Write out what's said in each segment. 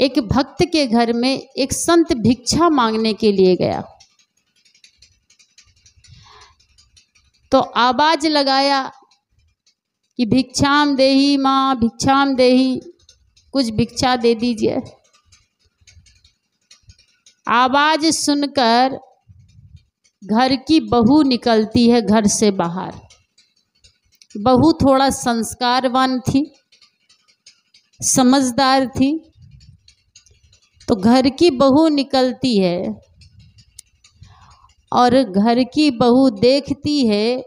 एक भक्त के घर में एक संत भिक्षा मांगने के लिए गया। तो आवाज़ लगाया कि भिक्षाम देही माँ, भिक्षाम देही, कुछ भिक्षा दे दीजिए। आवाज़ सुनकर घर की बहू निकलती है घर से बाहर। बहू थोड़ा संस्कारवान थी, समझदार थी तो घर की बहू निकलती है और घर की बहू देखती है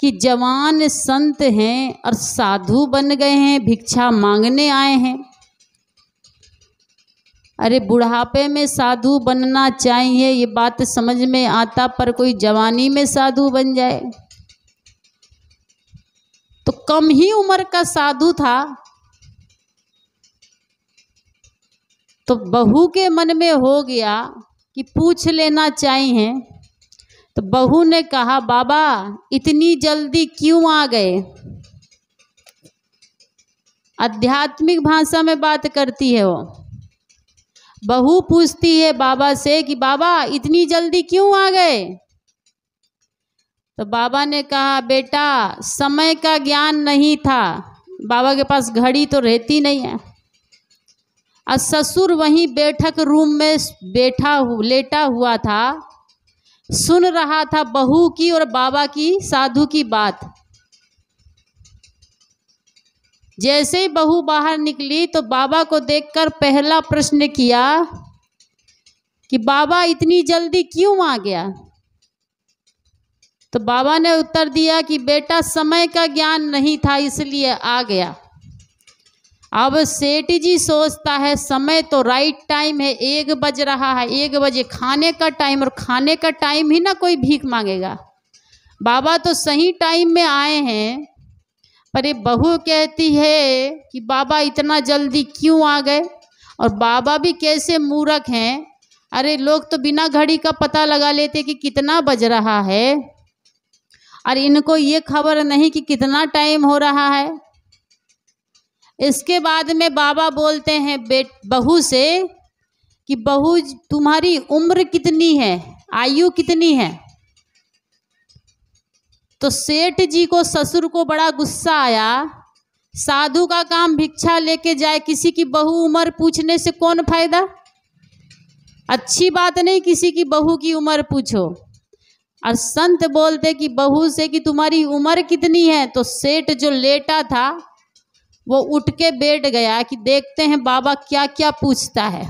कि जवान संत हैं और साधु बन गए हैं, भिक्षा मांगने आए हैं। अरे बुढ़ापे में साधु बनना चाहिए, ये बात समझ में आता पर कोई जवानी में साधु बन जाए। तो कम ही उम्र का साधु था। तो बहू के मन में हो गया कि पूछ लेना चाहिए। तो बहू ने कहा, बाबा, इतनी जल्दी क्यों आ गए? आध्यात्मिक भाषा में बात करती है वो। बहू पूछती है बाबा से कि, बाबा, इतनी जल्दी क्यों आ गए? तो बाबा ने कहा, बेटा, समय का ज्ञान नहीं था। बाबा के पास घड़ी तो रहती नहीं है। और ससुर वहीं बैठक रूम में बैठा लेटा हुआ था। सुन रहा था बहू की और बाबा की साधु की बात। जैसे ही बहू बाहर निकली तो बाबा को देखकर पहला प्रश्न किया कि बाबा इतनी जल्दी क्यों आ गया? तो बाबा ने उत्तर दिया कि बेटा समय का ज्ञान नहीं था, इसलिए आ गया। अब सेठ जी सोचता है, समय तो राइट टाइम है, एक बज रहा है, एक बजे खाने का टाइम और खाने का टाइम ही ना कोई भीख मांगेगा। बाबा तो सही टाइम में आए हैं, पर ये बहू कहती है कि बाबा इतना जल्दी क्यों आ गए? और बाबा भी कैसे मूर्ख हैं? अरे लोग तो बिना घड़ी का पता लगा लेते कि कितना बज रहा है। और इनको ये खबर नहीं कि कितना टाइम हो रहा है। इसके बाद में बाबा बोलते हैं, बेट, बहू से कि बहू, तुम्हारी उम्र कितनी है? आयु कितनी है? तो सेठ जी को ससुर को बड़ा गुस्सा आया। साधु का काम भिक्षा लेके जाए किसी की बहू उम्र पूछने से कौन फ़ायदा? अच्छी बात नहीं किसी की बहू की उम्र पूछो। और संत बोलते कि बहू से कि तुम्हारी उम्र कितनी है? तो सेठ जो लेटा था वो उठ के बैठ गया कि देखते हैं बाबा क्या क्या पूछता है।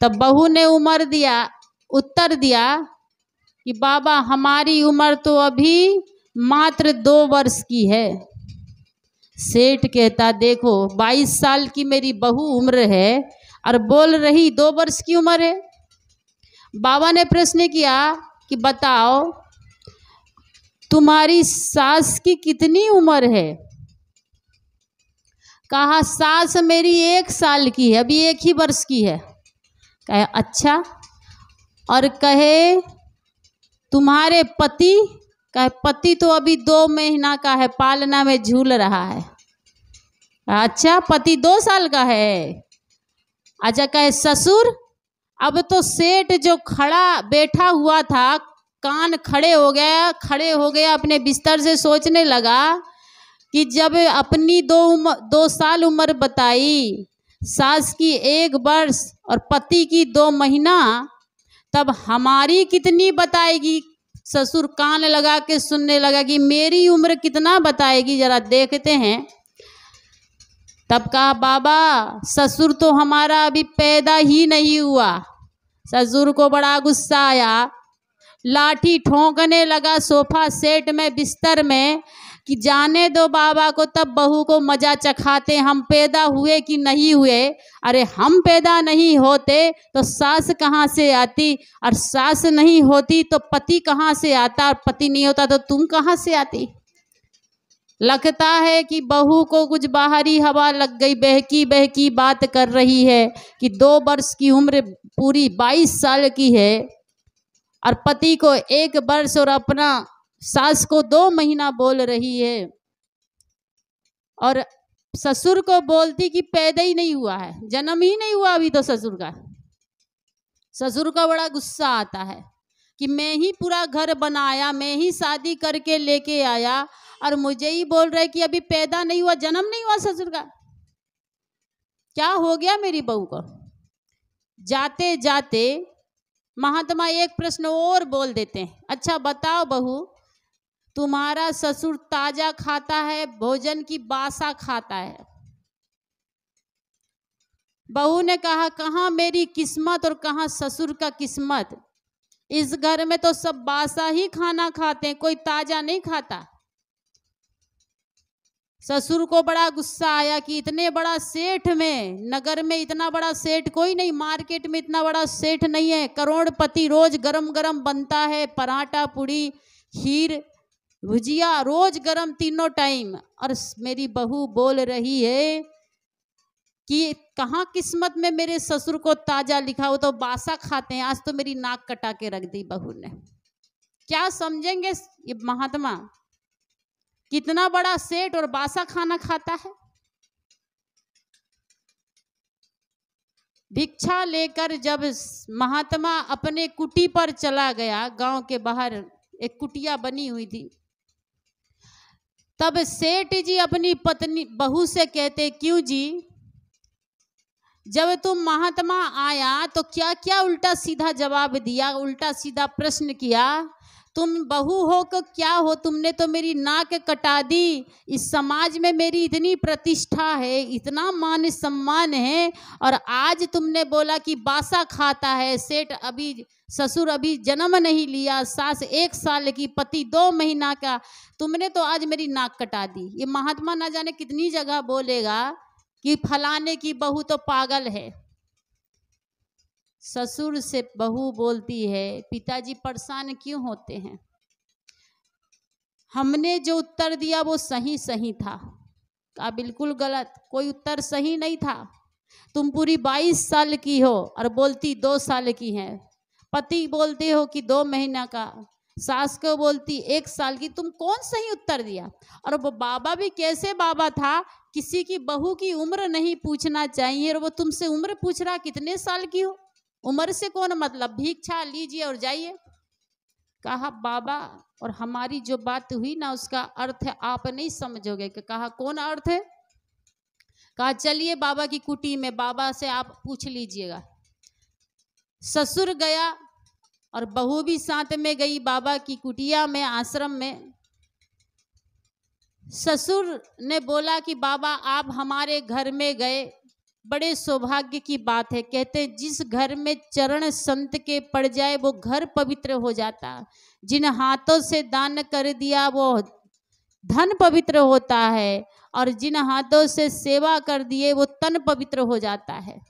तब बहू ने उम्र दिया, उत्तर दिया कि बाबा हमारी उम्र तो अभी मात्र दो वर्ष की है। सेठ कहता, देखो बाईस साल की मेरी बहू उम्र है और बोल रही दो वर्ष की उम्र है। बाबा ने प्रश्न किया कि बताओ, तुम्हारी सास की कितनी उम्र है? कहा, सास मेरी एक साल की है, अभी एक ही वर्ष की है। कहे अच्छा। और कहे, तुम्हारे पति? कहे, पति तो अभी दो महीना का है, पालना में झूल रहा है। अच्छा पति दो साल का है? अच्छा कहे, ससुर, अब तो सेठ जो खड़ा बैठा हुआ था, कान खड़े हो गया, खड़े हो गया, अपने बिस्तर से सोचने लगा कि जब अपनी दो उम्र दो साल उम्र बताई, सास की एक वर्ष और पति की दो महीना, तब हमारी कितनी बताएगी? ससुर कान लगा के सुनने लगा कि मेरी उम्र कितना बताएगी? जरा देखते हैं। तब कहा, बाबा, ससुर तो हमारा अभी पैदा ही नहीं हुआ। ससुर को बड़ा गुस्सा आया। लाठी ठोंकने लगा, सोफा सेट में, बिस्तर में। कि जाने दो बाबा को, तब बहू को मज़ा चखाते। हम पैदा हुए कि नहीं हुए? अरे, हम पैदा नहीं होते तो सास कहाँ से आती? और सास नहीं होती तो पति कहाँ से आता? और पति नहीं होता तो तुम कहाँ से आती? लगता है कि बहू को कुछ बाहरी हवा लग गई। बहकी बहकी बात कर रही है कि दो वर्ष की उम्र पूरी बाईस साल की है। और पति को एक वर्ष और अपना सास को दो महीना बोल रही है और ससुर को बोलती कि पैदा ही नहीं हुआ है, जन्म ही नहीं हुआ अभी तो ससुर का। ससुर का बड़ा गुस्सा आता है कि मैं ही पूरा घर बनाया, मैं ही शादी करके लेके आया और मुझे ही बोल रहे कि अभी पैदा नहीं हुआ, जन्म नहीं हुआ ससुर का। क्या हो गया मेरी बहू को? जाते जाते महात्मा एक प्रश्न और बोल देते हैं। अच्छा बताओ बहू तुम्हारा ससुर ताज़ा खाता है, भोजन की बासा खाता है। बहू ने कहा, कहाँ मेरी किस्मत और कहाँ ससुर का किस्मत? इस घर में तो सब बासा ही खाना खाते हैं, कोई ताज़ा नहीं खाता। ससुर को बड़ा गुस्सा आया कि इतने बड़ा सेठ में, नगर में इतना बड़ा सेठ कोई नहीं, मार्केट में इतना बड़ा सेठ नहीं है। करोड़पति रोज गरम गरम बनता है, पराठा, पूड़ी, खीर भुजिया रोज गरम तीनों टाइम। और मेरी बहू बोल रही है कि कहाँ किस्मत में मेरे ससुर को ताज़ा लिखा हो तो बासा खाते हैं। आज तो मेरी नाक कटा के रख दी बहू ने। क्या समझेंगे ये महात्मा? कितना बड़ा सेठ और बासा खाना खाता है? भिक्षा लेकर जब महात्मा अपने कुटी पर चला गया, गाँव के बाहर एक कुटिया बनी हुई थी। तब सेठ जी अपनी पत्नी, बहू से कहते, क्यों जी? जब तुम महात्मा आया तो क्या क्या उल्टा सीधा जवाब दिया उल्टा सीधा प्रश्न किया? तुम बहू हो को क्या हो? तुमने तो मेरी नाक कटा दी। इस समाज में मेरी इतनी प्रतिष्ठा है, इतना मान सम्मान है, और आज तुमने बोला कि बासा खाता है, सेठ अभी, ससुर अभी जन्म नहीं लिया, सास एक साल की, पति दो महीना का। तुमने तो आज मेरी नाक कटा दी। ये महात्मा ना जाने कितनी जगह बोलेगा कि फलाने की बहू तो पागल है। ससुर से बहू बोलती है, पिताजी परेशान क्यों होते हैं? हमने जो उत्तर दिया वो सही सही था। कहा बिल्कुल गलत? कोई उत्तर सही नहीं था। तुम पूरी बाईस साल की हो और बोलती दो साल की है। पति बोलते हो कि दो महीना का। सास को बोलती एक साल की। तुम कौन सही उत्तर दिया? और वो बाबा भी कैसे बाबा था? किसी की बहू की उम्र नहीं पूछना चाहिए और वो तुमसे उम्र पूछ रहा कितने साल की हो? उम्र से कौन मतलब? भिक्षा लीजिए और जाइए। कहा, बाबा, और हमारी जो बात हुई ना, उसका अर्थ आप नहीं समझोगे। कि, कहा, कौन अर्थ है? कहा, चलिए बाबा की कुटी में, बाबा से आप पूछ लीजिएगा। ससुर गया और बहू भी साथ में गई बाबा की कुटिया में, आश्रम में। ससुर ने बोला कि, बाबा, आप हमारे घर में गए बड़े सौभाग्य की बात है। कहते हैं, जिस घर में चरण संत के पड़ जाए, वो घर पवित्र हो जाता। जिन हाथों से दान कर दिया, वो धन पवित्र होता है। और जिन हाथों से सेवा कर दिए, वो तन पवित्र हो जाता है।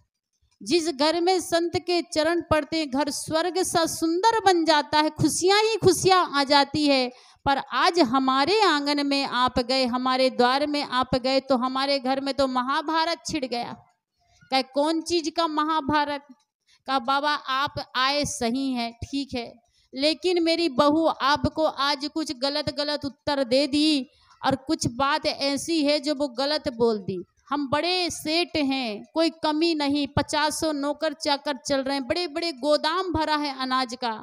जिस घर में संत के चरण पड़ते हैं घर स्वर्ग सा सुंदर बन जाता है। खुशियाँ ही खुशियाँ आ जाती है। पर आज हमारे आँगन में आप गए, हमारे द्वार में आप गए तो हमारे घर में तो महाभारत छिड़ गया। कहे, कौन चीज़ का महाभारत? का बाबा, आप आए सही है, ठीक है। लेकिन मेरी बहू आपको आज कुछ गलत गलत उत्तर दे दी और कुछ बात ऐसी है जो वो गलत बोल दी। हम बड़े सेठ हैं, कोई कमी नहीं, पचासों नौकर चाकर चल रहे हैं बड़े बड़े गोदाम भरा है अनाज का।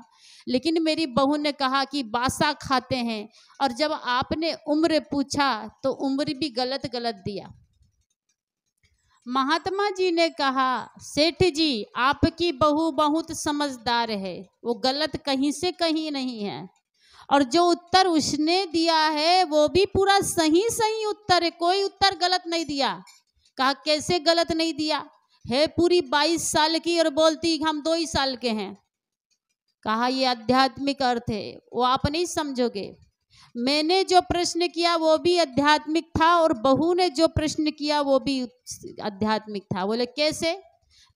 लेकिन मेरी बहू ने कहा कि बासा खाते हैं और जब आपने उम्र पूछा तो उम्र भी गलत गलत दिया। महात्मा जी ने कहा, सेठ जी, आपकी बहू बहुत समझदार है। वो गलत कहीं से कहीं नहीं है। और जो उत्तर उसने दिया है, वो भी पूरा सही सही उत्तर है। कोई उत्तर गलत नहीं दिया। कहा, कैसे गलत नहीं दिया? है पूरी बाईस साल की और बोलती, हम दो ही साल के हैं। कहा, ये आध्यात्मिक अर्थ है। वो आप नहीं समझोगे। मैंने जो प्रश्न किया वो भी आध्यात्मिक था और बहू ने जो प्रश्न किया वो भी आध्यात्मिक था। बोले, कैसे?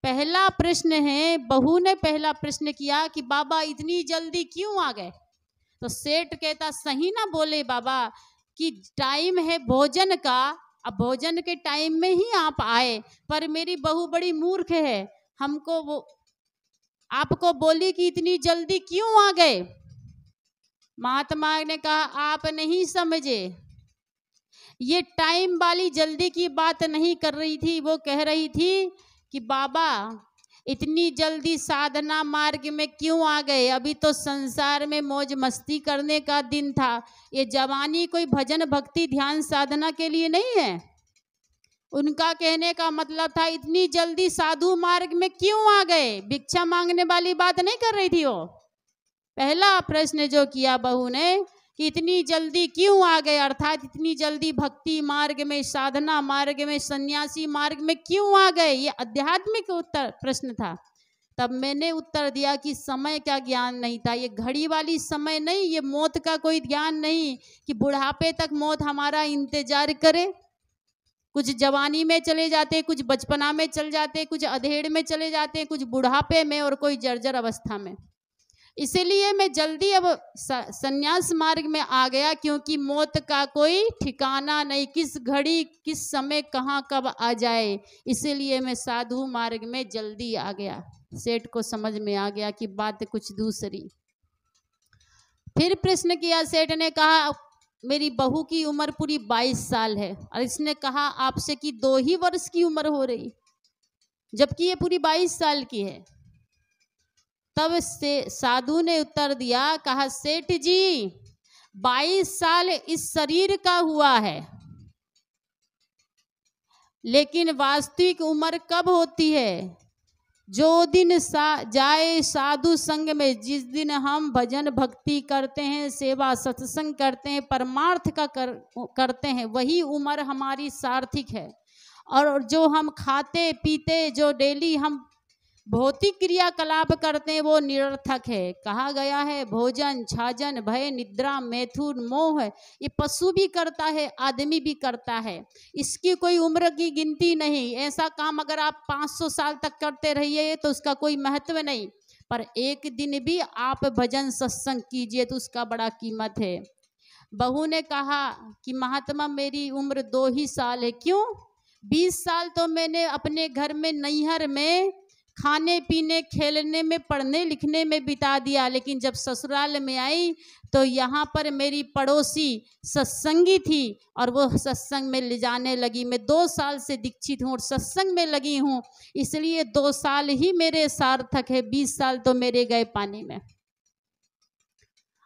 पहला प्रश्न है, बहू ने पहला प्रश्न किया कि, बाबा, इतनी जल्दी क्यों आ गए? तो सेठ कहता, सही ना बोले बाबा कि टाइम है भोजन का, अब भोजन के टाइम में ही आप आए, पर मेरी बहू बड़ी मूर्ख है। हमको वो, आपको बोली कि इतनी जल्दी क्यों आ गए? महात्मा ने कहा, आप नहीं समझे। ये टाइम वाली जल्दी की बात नहीं कर रही थी। वो कह रही थी कि, बाबा, इतनी जल्दी साधना मार्ग में क्यों आ गए? अभी तो संसार में मौज मस्ती करने का दिन था। ये जवानी कोई भजन भक्ति ध्यान साधना के लिए नहीं है? उनका कहने का मतलब था, इतनी जल्दी साधु मार्ग में क्यों आ गए? भिक्षा मांगने वाली बात नहीं कर रही थी वो। पहला प्रश्न जो किया बहू ने कि इतनी जल्दी क्यों आ गए? अर्थात इतनी जल्दी भक्ति मार्ग में, साधना मार्ग में, सन्यासी मार्ग में क्यों आ गए? ये आध्यात्मिक उत्तर प्रश्न था। तब मैंने उत्तर दिया कि समय का ज्ञान नहीं था। ये घड़ी वाली समय नहीं, ये मौत का कोई ज्ञान नहीं कि बुढ़ापे तक मौत हमारा इंतज़ार करे। कुछ जवानी में चले जाते, कुछ बचपना में चल जाते, कुछ अधेड़ में चले जाते, कुछ बुढ़ापे में और कोई जर्जर अवस्था में। इसीलिए मैं जल्दी अब संन्यास मार्ग में आ गया क्योंकि मौत का कोई ठिकाना नहीं। किस घड़ी, किस समय, कहाँ, कब आ जाए? इसीलिए मैं साधु मार्ग में जल्दी आ गया। सेठ को समझ में आ गया कि बात कुछ दूसरी। फिर प्रश्न किया, सेठ ने कहा, मेरी बहू की उम्र पूरी बाईस साल है। और इसने कहा, आपसे कि दो ही वर्ष की उम्र हो रही? जबकि ये पूरी बाईस साल की है। तब से साधु ने उत्तर दिया, कहा, सेठ जी, बाईस साल इस शरीर का हुआ है। लेकिन वास्तविक उम्र कब होती है? जो दिन सा जाए साधु संग में, जिस दिन हम भजन भक्ति करते हैं, सेवा सत्संग करते हैं, परमार्थ का कर, करते हैं, वही उम्र हमारी सार्थिक है। और जो हम खाते, पीते, जो डेली हम भौतिक क्रियाकलाप करते हैं, वो निरर्थक है। कहा गया है, भोजन, छाजन, भय, निद्रा, मैथुन, मोह, ये पशु भी करता है, आदमी भी करता है। इसकी कोई उम्र की गिनती नहीं। ऐसा काम अगर आप 500 साल तक करते रहिए तो उसका कोई महत्व नहीं। पर एक दिन भी आप भजन सत्संग कीजिए तो उसका बड़ा कीमत है। बहू ने कहा कि, महात्मा, मेरी उम्र दो ही साल है। क्यों? बीस साल तो मैंने अपने घर में नैहर में खाने पीने खेलने में पढ़ने लिखने में बिता दिया, लेकिन जब ससुराल में आई तो यहाँ पर मेरी पड़ोसी सत्संगी थी और वो सत्संग में ले जाने लगी। मैं दो साल से दीक्षित हूँ और सत्संग में लगी हूँ, इसलिए दो साल ही मेरे सार्थक है, बीस साल तो मेरे गए पानी में।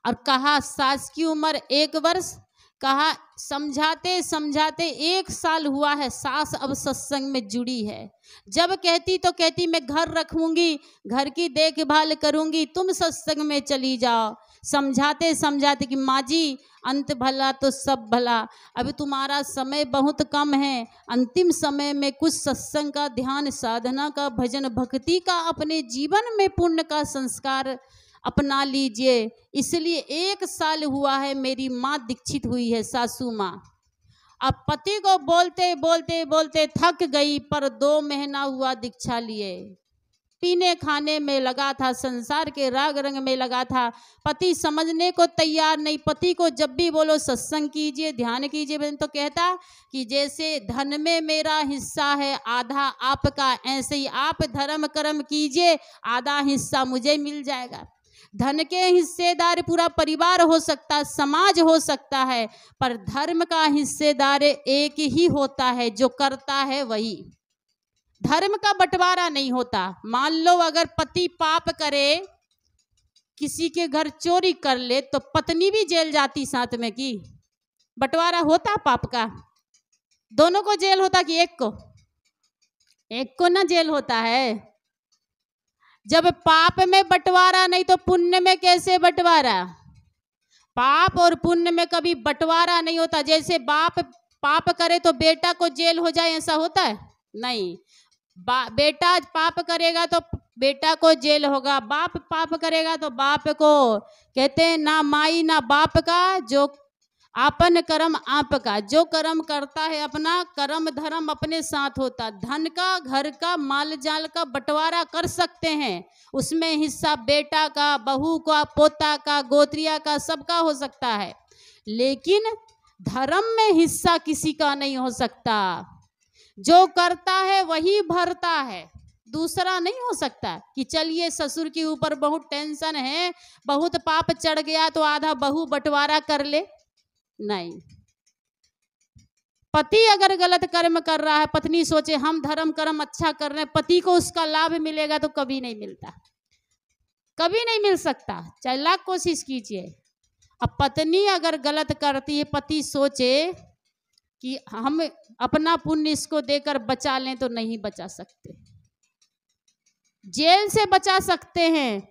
और कहा, सास की उम्र एक वर्ष, कहा समझाते समझाते एक साल हुआ है, सास अब सत्संग में जुड़ी है। जब कहती तो कहती, मैं घर रखूँगी, घर की देखभाल करूँगी, तुम सत्संग में चली जाओ। समझाते समझाते कि, माँ जी, अंत भला तो सब भला। अभी तुम्हारा समय बहुत कम है। अंतिम समय में कुछ सत्संग का, ध्यान साधना का, भजन भक्ति का, अपने जीवन में पुण्य का संस्कार अपना लीजिए। इसलिए एक साल हुआ है मेरी माँ दीक्षित हुई है सासू माँ। अब पति को बोलते बोलते बोलते थक गई, पर दो महीना हुआ दीक्षा लिए। पीने खाने में लगा था, संसार के राग रंग में लगा था। पति समझने को तैयार नहीं। पति को जब भी बोलो, सत्संग कीजिए, ध्यान कीजिए। तो कहता कि जैसे धन में मेरा हिस्सा है, आधा आपका, ऐसे ही आप धर्म कर्म कीजिए, आधा हिस्सा मुझे मिल जाएगा। धन के हिस्सेदार पूरा परिवार हो सकता, समाज हो सकता है, पर धर्म का हिस्सेदार एक ही होता है, जो करता है वही। धर्म का बंटवारा नहीं होता। मान लो अगर पति पाप करे, किसी के घर चोरी कर ले तो पत्नी भी जेल जाती साथ में की। बंटवारा होता पाप का। दोनों को जेल होता कि एक को? एक को ना जेल होता है। जब पाप में बंटवारा, नहीं तो पुण्य में कैसे बंटवारा? पाप और पुण्य में कभी बंटवारा नहीं होता। जैसे बाप पाप करे तो बेटा को जेल हो जाए, ऐसा होता है? नहीं। बेटा पाप करेगा तो बेटा को जेल होगा। बाप पाप करेगा तो बाप को, कहते हैं, ना माई ना बाप का, जो आपन कर्म आपका जो कर्म करता है अपना, कर्म धर्म अपने साथ होता। धन का, घर का, माल जाल का बंटवारा कर सकते हैं। उसमें हिस्सा बेटा का, बहू का, पोता का, गोत्रिया का सबका हो सकता है। लेकिन धर्म में हिस्सा किसी का नहीं हो सकता। जो करता है वही भरता है। दूसरा नहीं हो सकता कि चलिए ससुर के ऊपर बहुत टेंशन है, बहुत पाप चढ़ गया तो आधा बहू बंटवारा कर ले। नहीं। पति अगर गलत कर्म कर रहा है, पत्नी सोचे, हम धर्म, कर्म अच्छा कर रहे हैं, पति को उसका लाभ मिलेगा तो कभी नहीं मिलता। कभी नहीं मिल सकता। चाहे लाख कोशिश कीजिए। अब पत्नी अगर गलत करती है, पति सोचे कि हम अपना पुण्य इसको देकर बचा लें तो नहीं बचा सकते। जेल से बचा सकते हैं।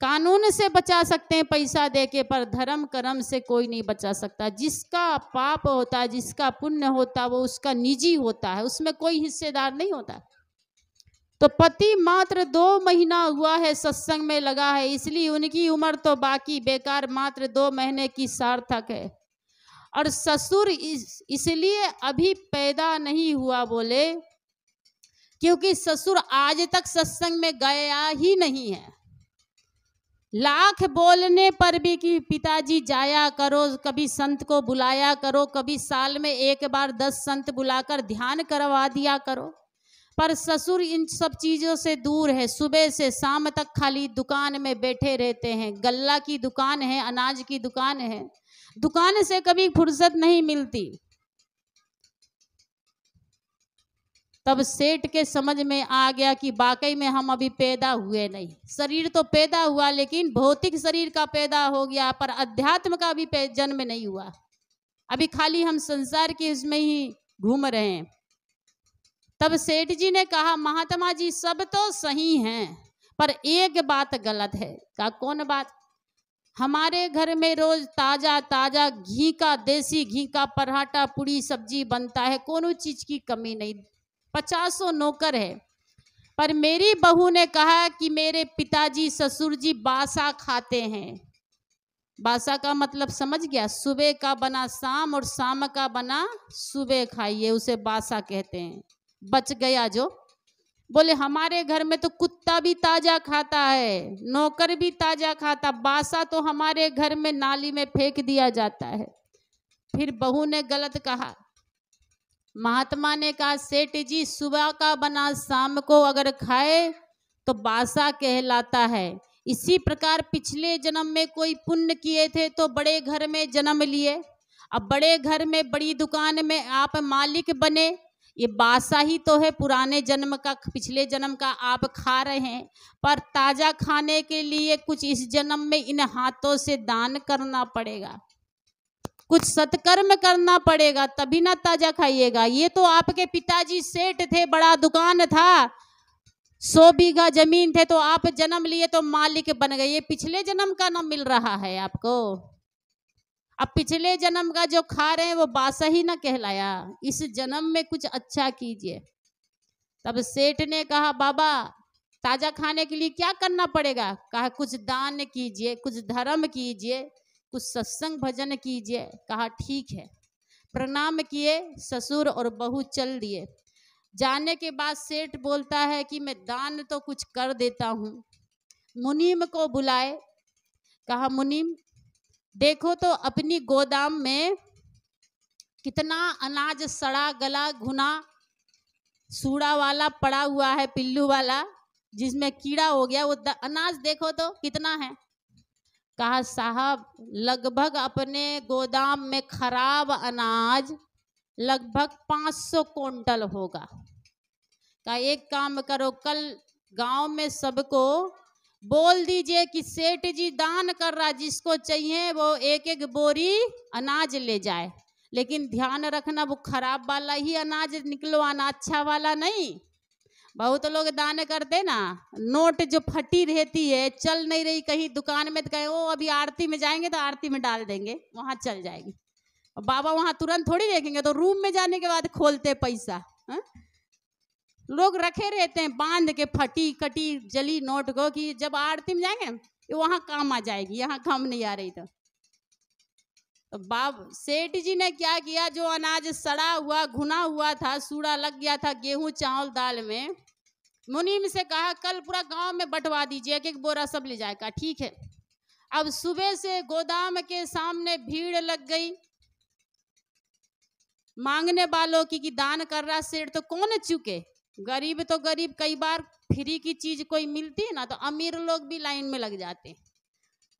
कानून से बचा सकते हैं पैसा देके, पर धर्म कर्म से कोई नहीं बचा सकता। जिसका पाप होता है, जिसका पुण्य होता है, वो उसका निजी होता है। उसमें कोई हिस्सेदार नहीं होता। तो पति मात्र दो महीना हुआ है, सत्संग में लगा है, इसलिए उनकी उम्र तो बाकी, बेकार मात्र दो महीने की सार्थक है। और ससुर इस, इसलिए अभी पैदा नहीं हुआ बोले, क्योंकि ससुर आज तक सत्संग में गया ही नहीं है। लाख बोलने पर भी कि पिताजी जाया करो, कभी संत को बुलाया करो, कभी साल में एक बार दस संत बुलाकर ध्यान करवा दिया करो। पर ससुर इन सब चीज़ों से दूर है, सुबह से शाम तक खाली दुकान में बैठे रहते हैं। गल्ला की दुकान है, अनाज की दुकान है। दुकान से कभी फुर्सत नहीं मिलती। तब सेठ के समझ में आ गया कि वाकई में हम अभी पैदा हुए नहीं। शरीर तो पैदा हुआ, लेकिन भौतिक शरीर का पैदा हो गया, पर अध्यात्म का भी जन्म नहीं हुआ। अभी खाली हम संसार के इसमें ही घूम रहे हैं। तब सेठ जी ने कहा, महात्मा जी, सब तो सही हैं, पर एक बात गलत है। का कौन बात? हमारे घर में रोज ताज़ा ताज़ा घी का, देसी घी का, पराठा, पूड़ी सब्ज़ी बनता है। कोनो चीज़ की कमी नहीं। पचासों नौकर है। पर मेरी बहू ने कहा कि मेरे पिताजी ससुर जी बासा खाते हैं। बासा का मतलब समझ गया? सुबह का बना शाम और शाम का बना सुबह खाइए, उसे बासा कहते हैं। बच गया जो? बोले, हमारे घर में तो कुत्ता भी ताज़ा खाता है, नौकर भी ताज़ा खाता, बासा तो हमारे घर में नाली में फेंक दिया जाता है। फिर बहू ने गलत कहा महात्मा ने कहा, सेठ जी, सुबह का बना शाम को अगर खाए तो बासा कहलाता है। इसी प्रकार पिछले जन्म में कोई पुण्य किए थे तो बड़े घर में जन्म लिए। अब बड़े घर में, बड़ी दुकान में आप मालिक बने। ये बासा ही तो है पुराने जन्म का, पिछले जन्म का आप खा रहे हैं। पर ताज़ा खाने के लिए कुछ इस जन्म में इन हाथों से दान करना पड़ेगा। कुछ सत्कर्म करना पड़ेगा, तभी ना ताज़ा खाइएगा। ये तो आपके पिताजी सेठ थे, बड़ा दुकान था। सौ बीघा ज़मीन थे तो आप जन्म लिए तो मालिक बन गए। ये पिछले जन्म का ना मिल रहा है आपको? अब पिछले जन्म का जो खा रहे हैं, वो बासा ही ना कहलाया। इस जन्म में कुछ अच्छा कीजिए। तब सेठ ने कहा, बाबा, ताज़ा खाने के लिए क्या करना पड़ेगा? कहा, कुछ दान कीजिए, कुछ धर्म कीजिए। कुछ सत्संग भजन कीजिए। कहा, ठीक है। प्रणाम किए, ससुर और बहू चल दिए। जाने के बाद सेठ बोलता है कि, मैं दान तो कुछ कर देता हूँ। मुनीम को बुलाए। कहा, मुनीम, देखो तो अपनी गोदाम में कितना अनाज सड़ा गला घुना सूड़ा वाला पड़ा हुआ है, पिल्लू वाला, जिसमें कीड़ा हो गया, वो अनाज देखो तो कितना है। कहा, साहब, लगभग अपने गोदाम में खराब अनाज लगभग 500 क्विंटल होगा। का एक काम करो, कल गाँव में सबको बोल दीजिए कि सेठ जी दान कर रहा जिसको चाहिए वो एक एक बोरी अनाज ले जाए। लेकिन ध्यान रखना, वो खराब वाला ही अनाज निकलवाना अच्छा वाला नहीं। बहुत लोग दान करते ना, नोट जो फटी रहती है, चल नहीं रही कहीं दुकान में तो कहे, ओ, अभी आरती में जाएँगे तो आरती में डाल देंगे, वहाँ चल जाएगी बाबा वहाँ तुरंत थोड़ी देखेंगे तो रूम में जाने के बाद खोलते पैसा, हा? लोग रखे रहते हैं, बाँध के फटी, कटी, जली नोट को कि जब आरती में जाएँगे वहाँ काम आ जाएगी, यहाँ काम नहीं आ रही तो तो बाब, सेठ जी ने क्या किया, जो अनाज सड़ा हुआ घुना हुआ था, सूड़ा लग गया था, गेहूँ, चावल, दाल में मुनीम से कहा, कल पूरा गाँव में बंटवा दीजिए एक एक बोरा सब ले जाएगा। ठीक है। अब सुबह से गोदाम के सामने भीड़ लग गई। मांगने वालों की कि दान कर रहा सेठ तो कौन चुके? गरीब तो गरीब, कई बार फ्री की चीज़ कोई मिलती है ना तो अमीर लोग भी लाइन में लग जाते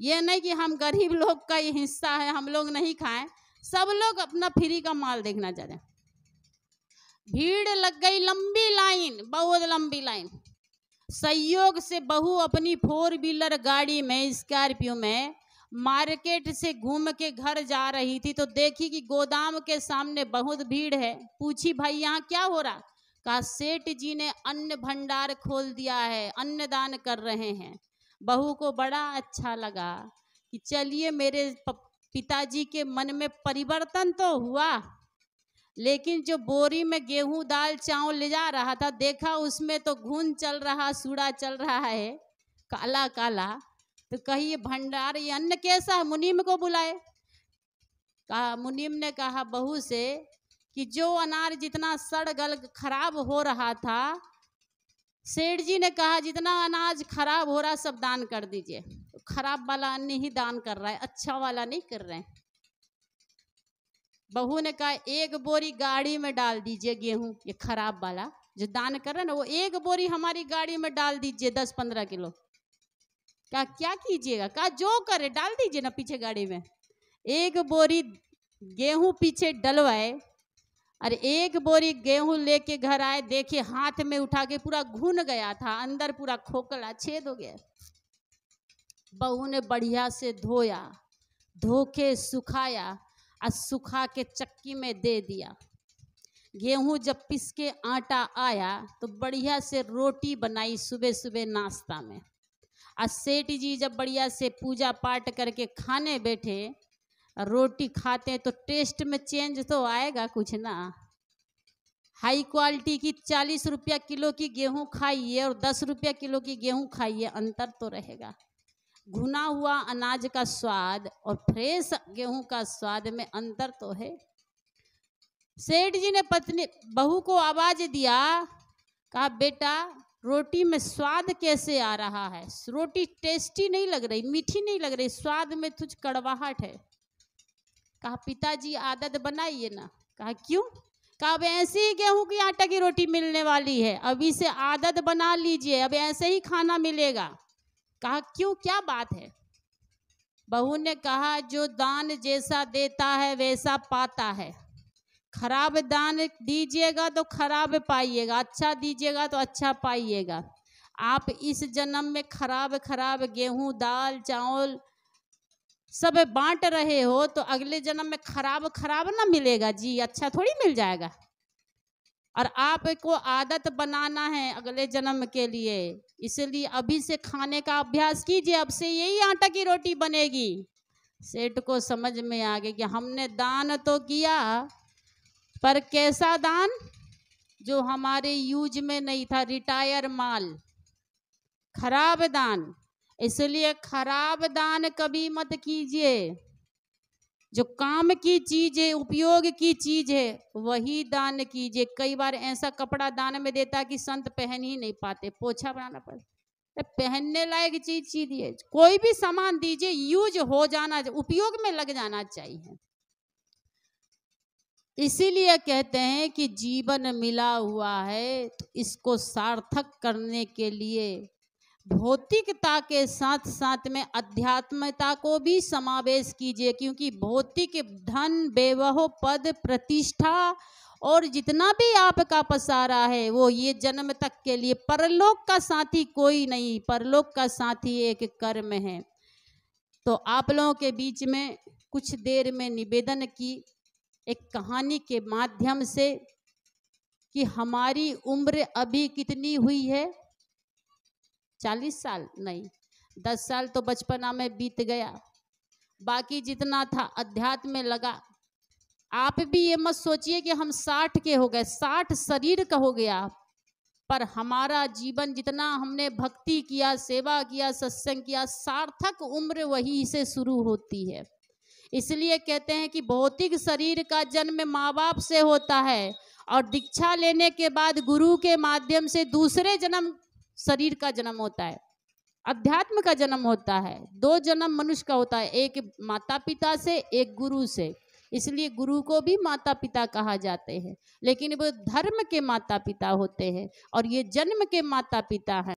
ये नहीं कि हम गरीब लोग का ही हिस्सा है, हम लोग नहीं खाएँ, सब लोग अपना फ्री का माल देखना चाहते हैं। भीड़ लग गई लंबी लाइन, बहुत लंबी लाइन। संयोग से बहू अपनी फोर व्हीलर गाड़ी में, स्कॉर्पियो में, मार्केट से घूम के घर जा रही थी तो देखी कि गोदाम के सामने बहुत भीड़ है। पूछी, भाई, यहाँ क्या हो रहा? कहा, सेठ जी ने अन्न भंडार खोल दिया है अन्न दान कर रहे हैं। बहू को बड़ा अच्छा लगा कि, चलिए मेरे पिताजी के मन में परिवर्तन तो हुआ। लेकिन जो बोरी में गेहूँ, दाल, चावल ले जा रहा था, देखा उसमें तो घून चल रहा, सूड़ा चल रहा है, काला काला। तो कहिए, भंडार, ये अन्न कैसा है? मुनीम को बुलाए। कहा मुनीम ने कहा, बहू से कि जो अनार जितना सड़ गल खराब हो रहा था, सेठ जी ने कहा, जितना अनाज खराब हो रहा, सब दान कर दीजिए। तो खराब वाला अन्न ही दान कर रहा है अच्छा वाला नहीं कर रहे हैं। बहू ने कहा, एक बोरी गाड़ी में डाल दीजिए गेहूँ, ये खराब वाला। जो दान कर रहे ना, वो एक बोरी हमारी गाड़ी में डाल दीजिए दस पंद्रह किलो। क्या क्या कीजिएगा? कहा, जो करे, डाल दीजिए ना पीछे गाड़ी में। एक बोरी गेहूँ पीछे डलवाए, और एक बोरी गेहूँ लेके घर आए, देखे हाथ में उठा के पूरा घुन गया था, अंदर पूरा खोखला छेद हो गया। बहू ने बढ़िया से धोया, धो के सुखाया और सुखा के चक्की में दे दिया। गेहूँ जब पिस के आटा आया तो बढ़िया से रोटी बनाई सुबह सुबह नाश्ता में। और सेठ जी जब बढ़िया से पूजा पाठ करके खाने बैठे, रोटी खाते तो टेस्ट में चेंज तो आएगा कुछ ना। हाई क्वालिटी की चालीस रुपया किलो की गेहूँ खाइए और दस रुपया किलो की गेहूँ खाइए, अंतर तो रहेगा। घुना हुआ अनाज का स्वाद और फ्रेश गेहूँ का स्वाद में अंतर तो है। सेठ जी ने पत्नी, बहू को आवाज़ दिया, कहा, बेटा, रोटी में स्वाद कैसे आ रहा है? रोटी टेस्टी नहीं लग रही, मीठी नहीं लग रही, स्वाद में तुझ कड़वाहट है। कहा, पिताजी, आदत बनाइए ना। कहा, क्यों? कहा, अब ऐसे ही गेहूँ की आटा की रोटी मिलने वाली है अभी से आदत बना लीजिए, अब ऐसे ही खाना मिलेगा। कहा, क्यों, क्या बात है? बहू ने कहा, जो दान जैसा देता है, वैसा पाता है। खराब दान दीजिएगा तो खराब पाइएगा अच्छा दीजिएगा तो अच्छा पाइएगा। आप इस जन्म में खराब खराब गेहूँ, दाल, चावल सब बांट रहे हो तो अगले जन्म में खराब खराब ना मिलेगा। जी अच्छा थोड़ी मिल जाएगा। और आपको आदत बनाना है अगले जन्म के लिए। इसलिए अभी से खाने का अभ्यास कीजिए, अब से यही आटा की रोटी बनेगी। सेठ को समझ में आ गया कि हमने दान तो किया, पर कैसा दान? जो हमारे यूज़ में नहीं था, रिटायर माल। खराब दान। इसलिए खराब दान कभी मत कीजिए। जो काम की चीज़ है, उपयोग की चीज़ है, वही दान कीजिए। कई बार ऐसा कपड़ा दान में देता कि संत पहन ही नहीं पाते, पोछा बनाना पड़ता तो पहनने लायक चीज़ दीजिए कोई भी सामान दीजिए, यूज़ हो जाना, उपयोग में लग जाना चाहिए। इसीलिए कहते हैं कि जीवन मिला हुआ है तो इसको सार्थक करने के लिए भौतिकता के साथ साथ में अध्यात्मता को भी समावेश कीजिए, क्योंकि भौतिक धन बेवह पद, प्रतिष्ठा और जितना भी आपका पसारा है, वो ये जन्म तक के लिए परलोक का साथी कोई नहीं, परलोक का साथी एक कर्म है। तो आप लोगों के बीच में कुछ देर में निवेदन की एक कहानी के माध्यम से कि हमारी उम्र अभी कितनी हुई है? चालीस साल? नहीं। दस साल तो बचपना में बीत गया। बाकी जितना था, अध्यात्म में लगा। आप भी ये मत सोचिए कि हम साठ के हो गए। साठ शरीर का हो गया। पर हमारा जीवन जितना हमने भक्ति किया, सेवा किया, सत्संग किया, सार्थक उम्र वही से शुरू होती है। इसलिए कहते हैं कि भौतिक शरीर का जन्म माँ बाप से होता है और दीक्षा लेने के बाद गुरु के माध्यम से दूसरे जन्म शरीर का जन्म होता है, अध्यात्म का जन्म होता है। दो जन्म मनुष्य का होता है, एक माता पिता से, एक गुरु से। इसलिए गुरु को भी माता पिता कहा जाते हैं। लेकिन वो धर्म के माता पिता होते हैं और ये जन्म के माता पिता हैं।